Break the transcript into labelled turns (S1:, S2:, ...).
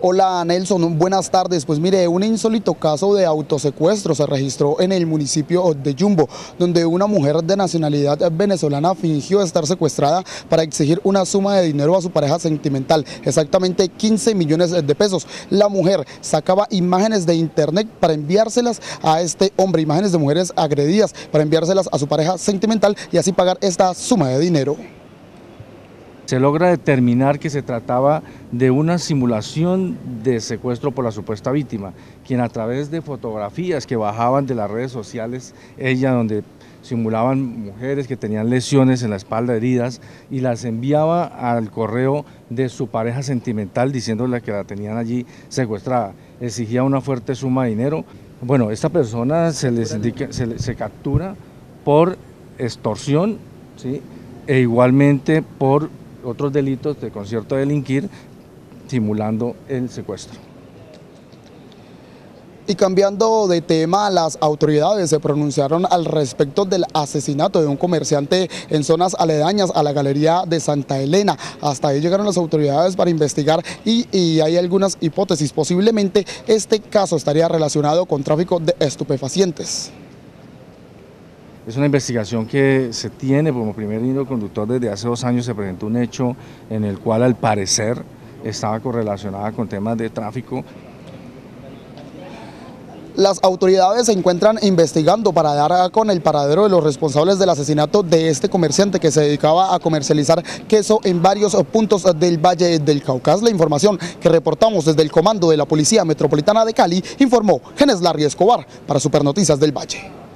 S1: Hola Nelson, buenas tardes. Pues mire, un insólito caso de autosecuestro se registró en el municipio de Jumbo, donde una mujer de nacionalidad venezolana fingió estar secuestrada para exigir una suma de dinero a su pareja sentimental, exactamente 15 millones de pesos. La mujer sacaba imágenes de internet para enviárselas a este hombre, imágenes de mujeres agredidas para enviárselas a su pareja sentimental y así pagar esta suma de dinero
S2: se logra determinar que se trataba de una simulación de secuestro por la supuesta víctima, quien a través de fotografías que bajaban de las redes sociales, ella donde simulaban mujeres que tenían lesiones en la espalda, heridas, y las enviaba al correo de su pareja sentimental diciéndole que la tenían allí secuestrada. Exigía una fuerte suma de dinero. Bueno, esta persona se, les indica, se, se captura por extorsión, ¿sí? e igualmente por otros delitos de concierto de delinquir simulando el secuestro.
S1: Y cambiando de tema, las autoridades se pronunciaron al respecto del asesinato de un comerciante en zonas aledañas a la Galería de Santa Elena. Hasta ahí llegaron las autoridades para investigar y hay algunas hipótesis. Posiblemente este caso estaría relacionado con tráfico de estupefacientes.
S2: Es una investigación que se tiene como primer hilo conductor desde hace dos años, se presentó un hecho en el cual al parecer estaba correlacionada con temas de tráfico.
S1: Las autoridades se encuentran investigando para dar con el paradero de los responsables del asesinato de este comerciante que se dedicaba a comercializar queso en varios puntos del Valle del Caucas. La información que reportamos desde el comando de la Policía Metropolitana de Cali informó Genes Larry Escobar para Supernoticias del Valle.